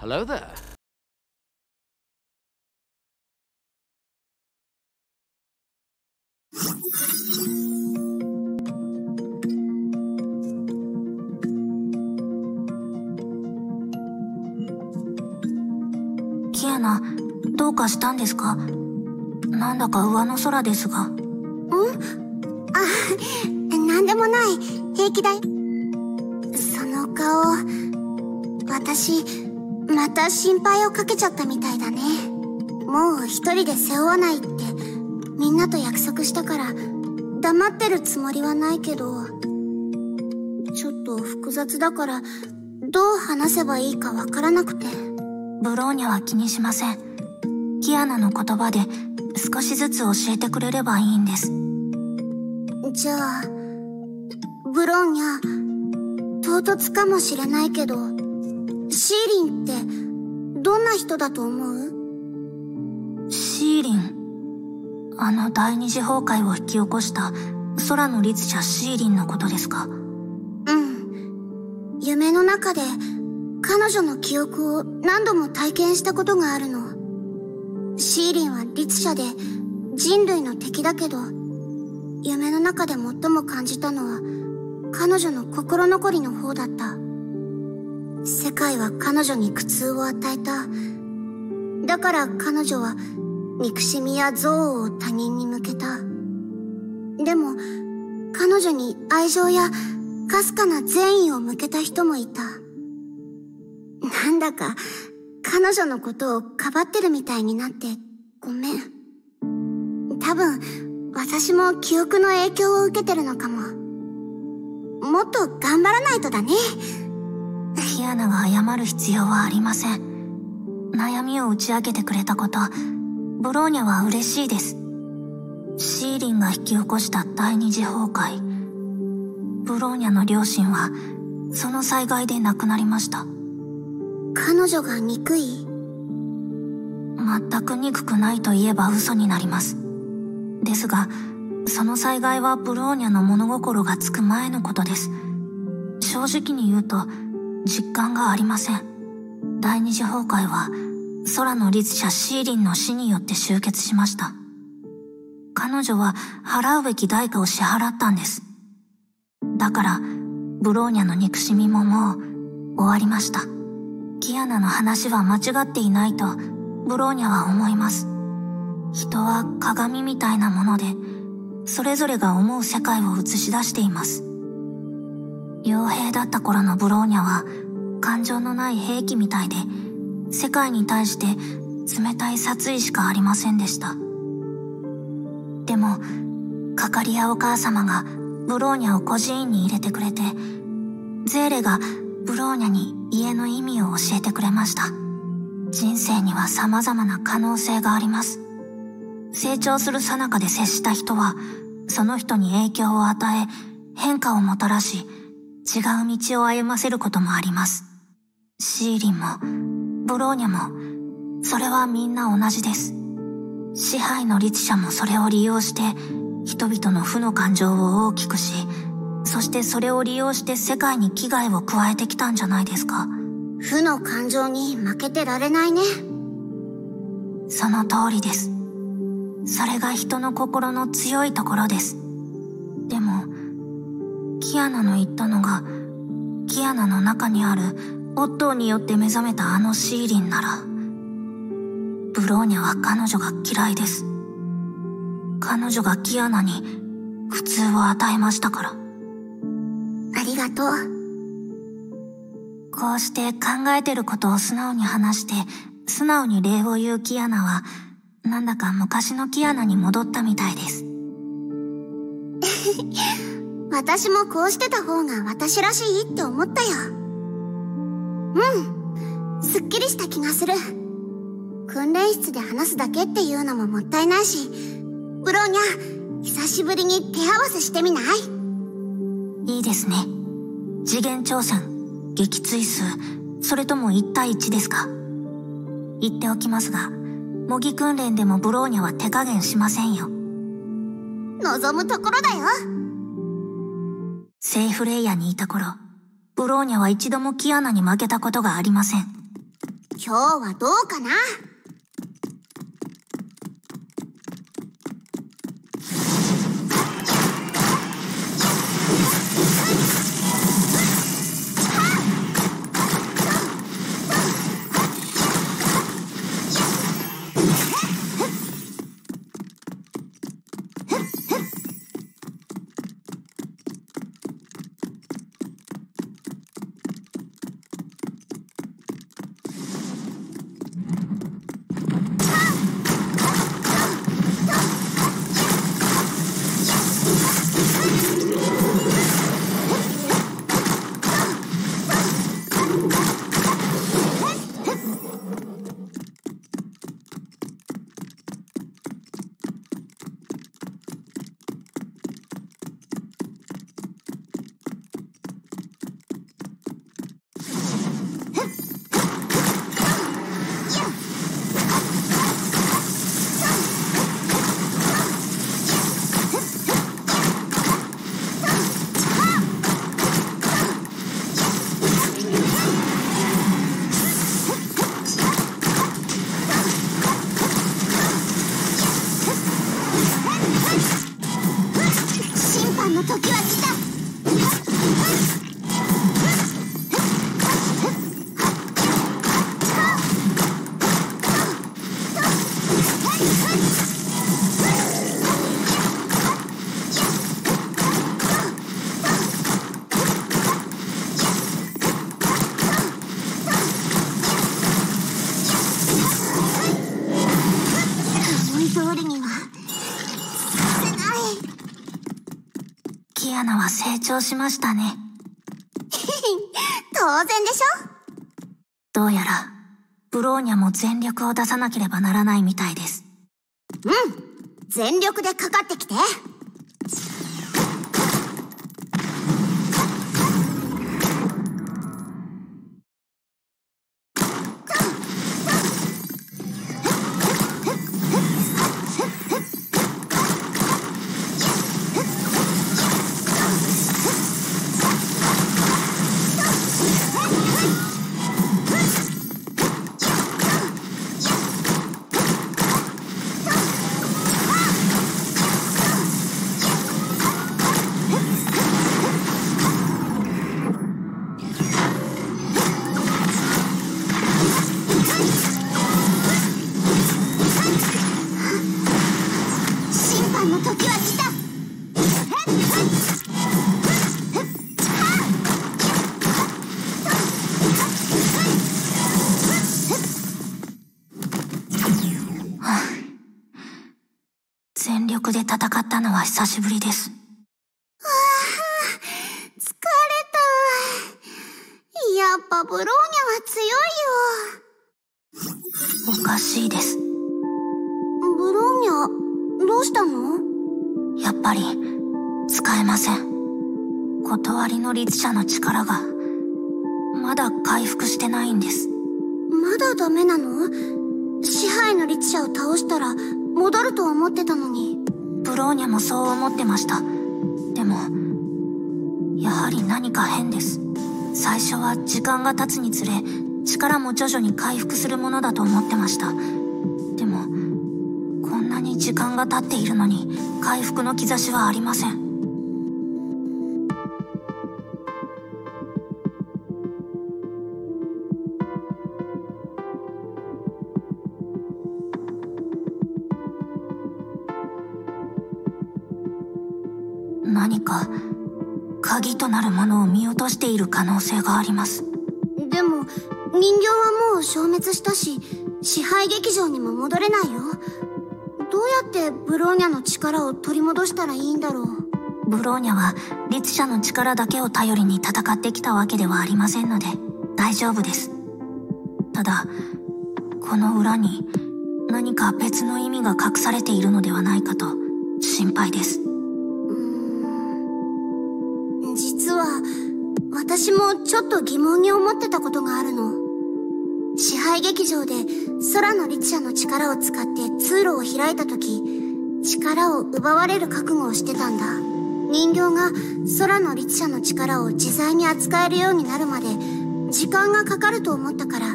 Hello there. キアナ、どうかしたんですか？なんだか上の空ですが。ん？あ、なんでもない。平気だよ。その顔、私、また心配をかけちゃったみたいだね。もう一人で背負わないって、みんなと約束したから、黙ってるつもりはないけど、ちょっと複雑だから、どう話せばいいかわからなくて。ブローニャは気にしません。キアナの言葉で少しずつ教えてくれればいいんです。じゃあ、ブローニャ、唐突かもしれないけど、シーリンって、どんな人だと思う？シーリン。あの第二次崩壊を引き起こした空の律者シーリンのことですか？うん。夢の中で、彼女の記憶を何度も体験したことがあるの。シーリンは律者で人類の敵だけど、夢の中で最も感じたのは彼女の心残りの方だった。世界は彼女に苦痛を与えた。だから彼女は憎しみや憎悪を他人に向けた。でも、彼女に愛情やかすかな善意を向けた人もいた。なんだか、彼女のことをかばってるみたいになって、ごめん。多分、私も記憶の影響を受けてるのかも。もっと頑張らないとだね。キアナが謝る必要はありません。悩みを打ち明けてくれたこと、ブローニャは嬉しいです。シーリンが引き起こした第二次崩壊。ブローニャの両親は、その災害で亡くなりました。彼女が憎い？全く憎くないと言えば嘘になります。ですが、その災害はブローニャの物心がつく前のことです。正直に言うと、実感がありません。第二次崩壊は、空の律者シーリンの死によって終結しました。彼女は払うべき代価を支払ったんです。だから、ブローニャの憎しみももう終わりました。キアナの話は間違っていないと、ブローニャは思います。人は鏡みたいなもので、それぞれが思う世界を映し出しています。傭兵だった頃のブローニャは、感情のない兵器みたいで、世界に対して冷たい殺意しかありませんでした。でも、かかりやお母様がブローニャを孤児院に入れてくれて、ゼーレがブローニャに家の意味を教えてくれました。人生には様々な可能性があります。成長する最中で接した人は、その人に影響を与え、変化をもたらし、違う道を歩ませることもあります。シーリンも、ブローニャも、それはみんな同じです。支配の律者もそれを利用して、人々の負の感情を大きくし、そしてそれを利用して世界に危害を加えてきたんじゃないですか。負の感情に負けてられないね。その通りです。それが人の心の強いところです。キアナの言ったのが、キアナの中にあるオットーによって目覚めたあのシーリンなら、ブローニャは彼女が嫌いです。彼女がキアナに苦痛を与えましたから。ありがとう。こうして考えてることを素直に話して、素直に礼を言うキアナは、なんだか昔のキアナに戻ったみたいです。私もこうしてた方が私らしいって思ったよ。うん。すっきりした気がする。訓練室で話すだけっていうのももったいないし、ブローニャ、久しぶりに手合わせしてみない？いいですね。次元挑戦、撃墜数、それとも1対1ですか？言っておきますが、模擬訓練でもブローニャは手加減しませんよ。望むところだよ。セーフレイヤーにいた頃、ブローニャは一度もキアナに負けたことがありません。今日はどうかな？成長しましたね。当然でしょ？どうやら、ブローニャも全力を出さなければならないみたいです。うん全力でかかってきて。久しぶりです。ああ、疲れた。やっぱブローニャは強いよ。おかしいです。ブローニャ、どうしたの？やっぱり、使えません。断りの律者の力が、まだ回復してないんです。まだダメなの？支配の律者を倒したら、戻ると思ってたのに。ブローニャもそう思ってました。でも、やはり何か変です。最初は時間が経つにつれ、力も徐々に回復するものだと思ってました。でも、こんなに時間が経っているのに、回復の兆しはありません。何か鍵となるものを見落としている可能性があります。でも人形はもう消滅したし支配劇場にも戻れないよ。どうやってブローニャの力を取り戻したらいいんだろう。ブローニャは律者の力だけを頼りに戦ってきたわけではありませんので大丈夫です。ただこの裏に何か別の意味が隠されているのではないかと心配です私もちょっと疑問に思ってたことがあるの。支配劇場で空の律者の力を使って通路を開いた時、力を奪われる覚悟をしてたんだ。人形が空の律者の力を自在に扱えるようになるまで時間がかかると思ったから、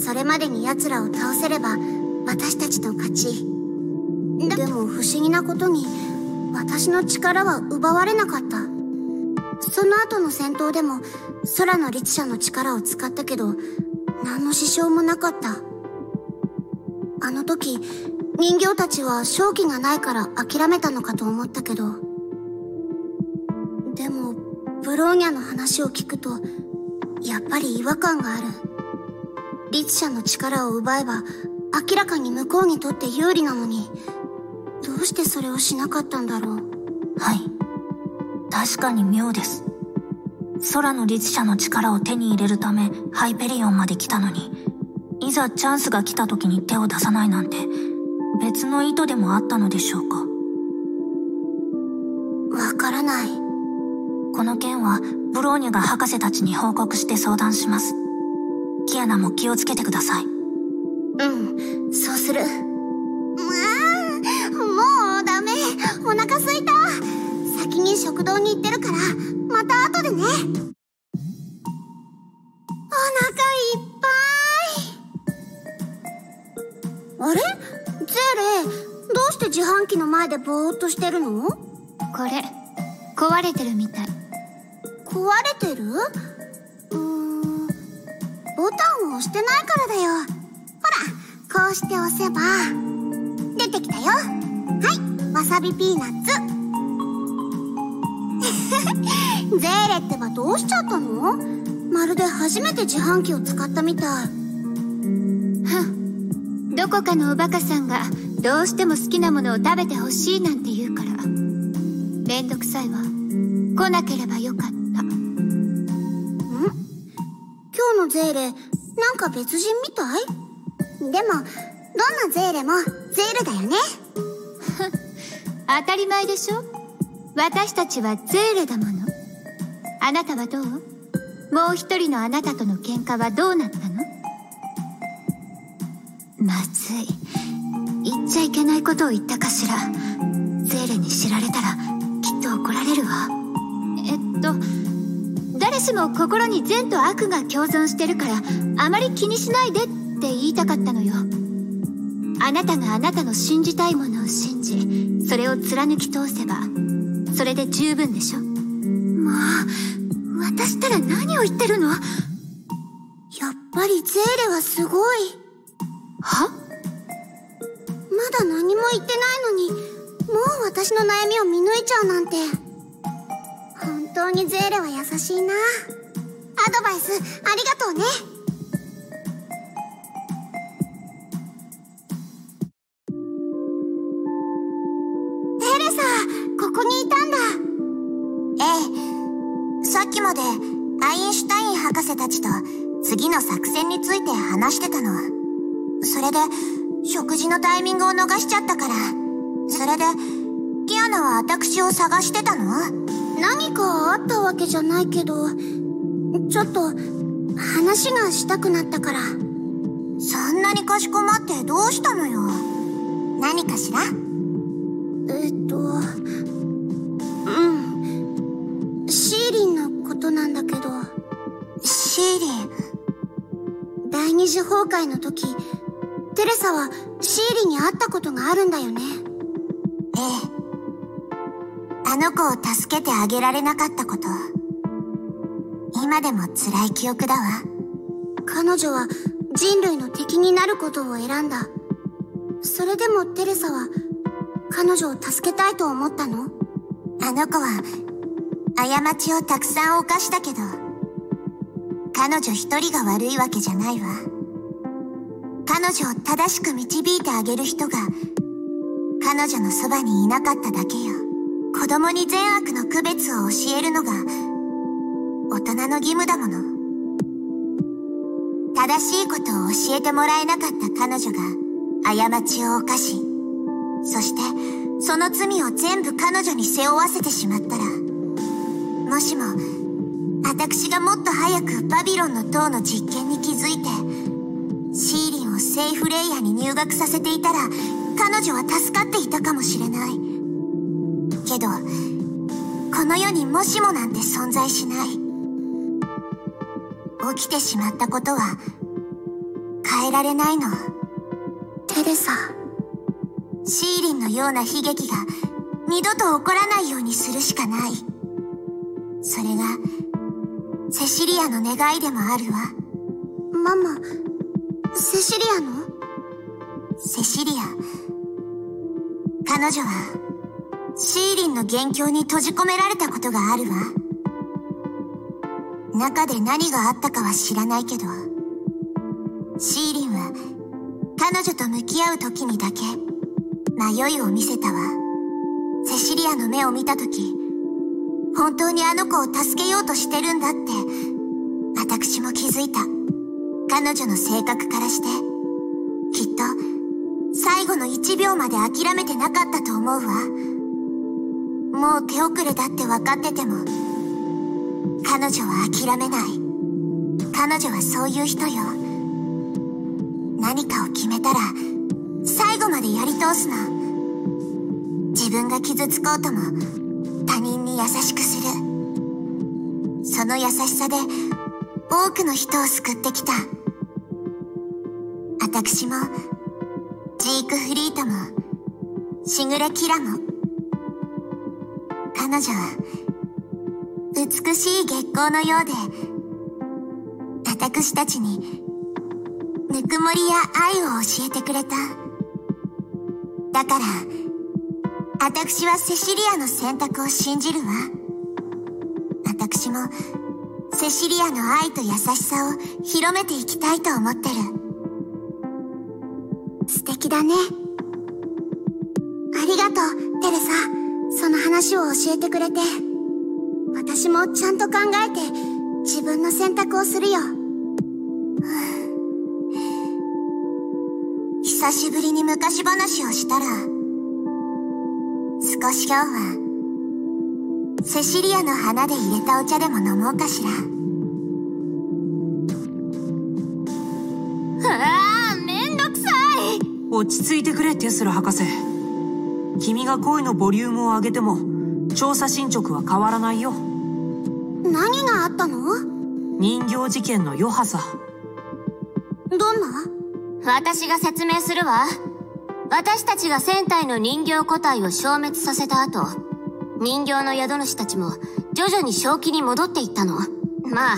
それまでに奴らを倒せれば私たちの勝ちでも不思議なことに私の力は奪われなかったその後の戦闘でも空の律者の力を使ったけど何の支障もなかった。あの時人形たちは正気がないから諦めたのかと思ったけどでもブローニャの話を聞くとやっぱり違和感がある。律者の力を奪えば明らかに向こうにとって有利なのにどうしてそれをしなかったんだろう。はい。確かに妙です。空の律者の力を手に入れるためハイペリオンまで来たのにいざチャンスが来た時に手を出さないなんて別の意図でもあったのでしょうか。わからない。この件はブローニャが博士たちに報告して相談します。キアナも気をつけてください。うんそうする。まあもうダメ。お腹すいた先に食堂に行ってるからまた後でね。お腹いっぱい。あれ？ゼーレどうして自販機の前でぼーっとしてるの？これ壊れてるみたい。壊れてる？うーん。ボタンを押してないからだよ。ほらこうして押せば出てきたよ。はい。わさびピーナッツゼーレってばどうしちゃったの？まるで初めて自販機を使ったみたい。ふん。どこかのおバカさんがどうしても好きなものを食べてほしいなんて言うから。めんどくさいわ。来なければよかった。ん？今日のゼーレなんか別人みたい？でもどんなゼーレもゼーレだよね。当たり前でしょ。私たちはゼーレだものあなたはどう？もう一人のあなたとの喧嘩はどうなったの？まずい。言っちゃいけないことを言ったかしら。ゼーレに知られたらきっと怒られるわ。えっと誰しも心に善と悪が共存してるからあまり気にしないでって言いたかったのよ。あなたがあなたの信じたいものを信じそれを貫き通せばそれで十分でしょ。もう私ったら何を言ってるの？やっぱりゼーレはすごい。は？まだ何も言ってないのにもう私の悩みを見抜いちゃうなんて。本当にゼーレは優しいな。アドバイスありがとうね。の作戦について話してたの。それで食事のタイミングを逃しちゃったから。それでキアナは私を探してたの？何かあったわけじゃないけどちょっと話がしたくなったから。そんなにかしこまってどうしたのよ？何かしら？次崩壊の時テレサはシーリンに会ったことがあるんだよね。ええあの子を助けてあげられなかったこと。今でも辛い記憶だわ。彼女は人類の敵になることを選んだ。それでもテレサは彼女を助けたいと思ったの？あの子は過ちをたくさん犯したけど彼女一人が悪いわけじゃないわ彼女を正しく導いてあげる人が彼女のそばにいなかっただけよ。子供に善悪の区別を教えるのが大人の義務だもの。正しいことを教えてもらえなかった彼女が過ちを犯しそしてその罪を全部彼女に背負わせてしまったらもしも私がもっと早くバビロンの塔の実験に気づいてシーリンをセーフレイヤーに入学させていたら彼女は助かっていたかもしれないけどこの世にもしもなんて存在しない起きてしまったことはえられないの。テレサ。シーリンのような悲劇が二度と起こらないようにするしかない。それが、セシリアの願いでもあるわ。ママ、セシリアの？セシリア？彼女は、シーリンの元凶に閉じ込められたことがあるわ。中で何があったかは知らないけど、シーリンは、彼女と向き合う時にだけ、迷いを見せたわ。セシリアの目を見た時、本当にあの子を助けようとしてるんだって、私も気づいた。彼女の性格からして、きっと、最後の1秒まで諦めてなかったと思うわ。もう手遅れだって分かってても、彼女は諦めない。彼女はそういう人よ。何かを決めたら、最後までやり通すの。自分が傷つこうとも、他人に優しくする。その優しさで、多くの人を救ってきた。私も、ジークフリートも、シグレキラも。彼女は、美しい月光のようで、私たちに、ぬくもりや愛を教えてくれた。だから、私はセシリアの選択を信じるわ。私も、セシリアの愛と優しさを広めていきたいと思ってる。敵だね。ありがとう、テレサ。その話を教えてくれて。私もちゃんと考えて、自分の選択をするよ。久しぶりに昔話をしたら、少し今日は、セシリアの花で入れたお茶でも飲もうかしら。落ち着いてくれ、テスラ博士。君が声のボリュームを上げても、調査進捗は変わらないよ。何があったの？人形事件の余波さ。どんな？私が説明するわ。私たちが戦隊の人形個体を消滅させた後、人形の宿主たちも徐々に正気に戻っていったの。まあ、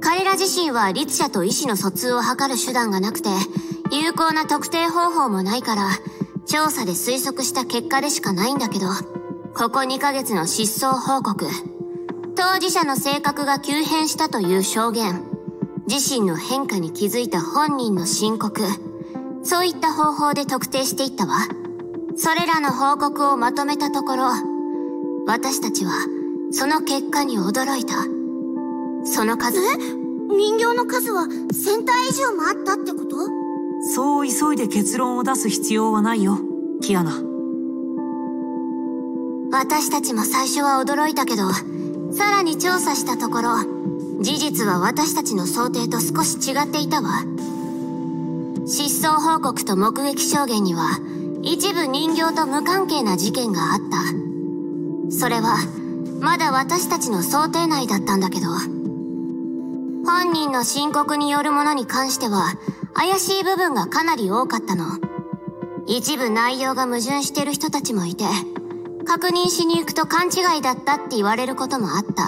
彼ら自身は律者と意思の疎通を図る手段がなくて、有効な特定方法もないから、調査で推測した結果でしかないんだけど、ここ2ヶ月の失踪報告、当事者の性格が急変したという証言、自身の変化に気づいた本人の申告、そういった方法で特定していったわ。それらの報告をまとめたところ、私たちはその結果に驚いた。その数。え？人形の数は1000体以上もあったってこと？そう急いで結論を出す必要はないよ、キアナ。私たちも最初は驚いたけど、さらに調査したところ、事実は私たちの想定と少し違っていたわ。失踪報告と目撃証言には、一部人形と無関係な事件があった。それは、まだ私たちの想定内だったんだけど、本人の申告によるものに関しては、怪しい部分がかなり多かったの。一部内容が矛盾してる人たちもいて、確認しに行くと勘違いだったって言われることもあった。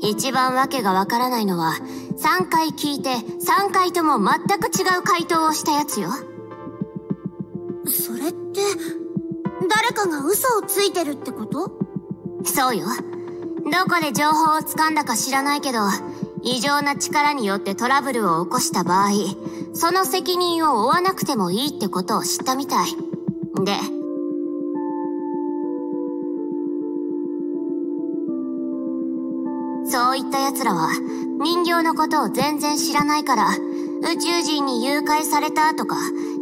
一番わけがわからないのは、3回聞いて3回とも全く違う回答をしたやつよ。それって、誰かが嘘をついてるってこと？そうよ。どこで情報を掴んだか知らないけど、異常な力によってトラブルを起こした場合、その責任を負わなくてもいいってことを知ったみたい。で、そういった奴らは人形のことを全然知らないから、宇宙人に誘拐されたとか、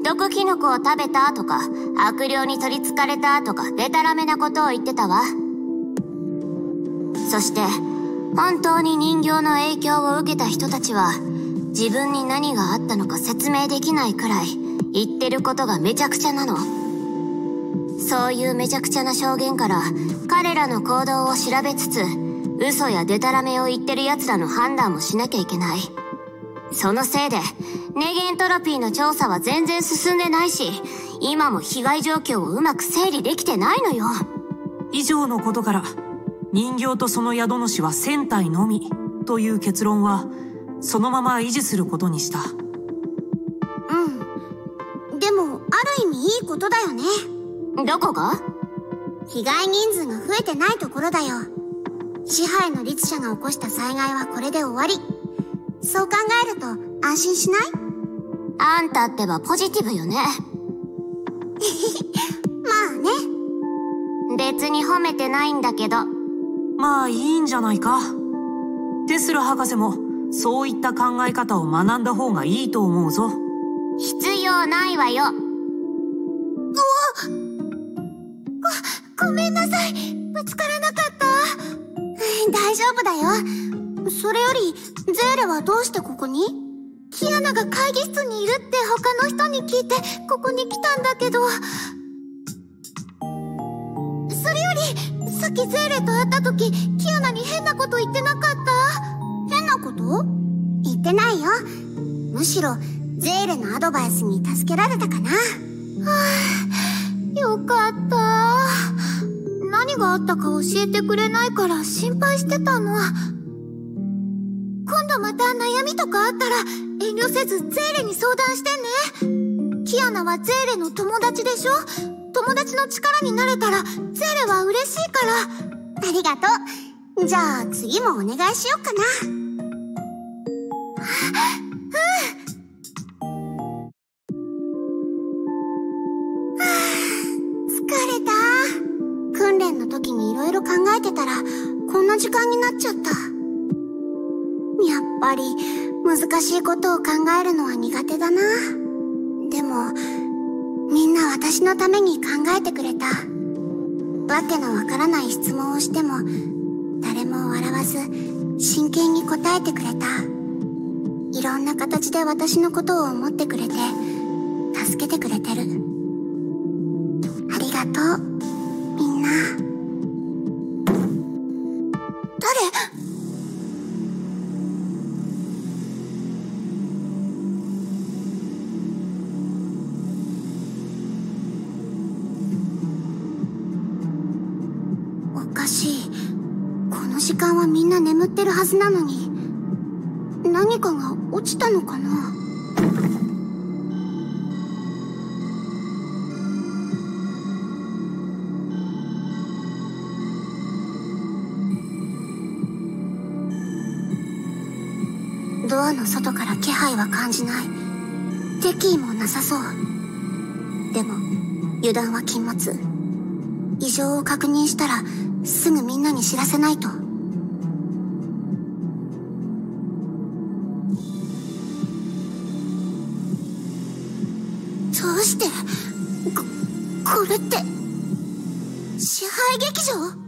毒キノコを食べたとか、悪霊に取り憑かれたとか、デタラメなことを言ってたわ。そして、本当に人形の影響を受けた人たちは、自分に何があったのか説明できないくらい、言ってることがめちゃくちゃなの。そういうめちゃくちゃな証言から、彼らの行動を調べつつ、嘘やデタラメを言ってる奴らの判断もしなきゃいけない。そのせいで、ネゲントロピーの調査は全然進んでないし、今も被害状況をうまく整理できてないのよ。以上のことから、人形とその宿主は船体のみという結論は、そのまま維持することにした。うん。でも、ある意味いいことだよね。どこが？被害人数が増えてないところだよ。支配の律者が起こした災害はこれで終わり。そう考えると安心しない？あんたってばポジティブよね。まあね。別に褒めてないんだけど。まあいいんじゃないか。テスラ博士もそういった考え方を学んだ方がいいと思うぞ。必要ないわよ。ご、ごめんなさい。ぶつからなかった。大丈夫だよ。それより、ゼーレはどうしてここに？キアナが会議室にいるって他の人に聞いて、ここに来たんだけど。それより、さっきゼーレと会った時、キアナに変なこと言ってなかった？変なこと？言ってないよ。むしろ、ゼーレのアドバイスに助けられたかな。はあ、よかった。何があったか教えてくれないから心配してたの。今度また悩みとかあったら遠慮せずゼーレに相談してね。キアナはゼーレの友達でしょ？友達の力になれたらゼーレは嬉しいから。ありがとう。じゃあ次もお願いしようかなうんはあ。疲れた。訓練の時に色々考えてたら、こんな時間になっちゃった。やっぱり、難しいことを考えるのは苦手だな。でも、私のために考えてくれた。わけのわからない質問をしても、誰も笑わず、真剣に答えてくれた。いろんな形で私のことを思ってくれて、助けてくれてる。ありがとう、みんな。誰？しい。この時間はみんな眠ってるはずなのに。何かが落ちたのかな？ドアの外から気配は感じない。敵意もなさそう。でも、油断は禁物。異常を確認したら、すぐみんなに知らせないと。どうして？こ、これって、支配劇場？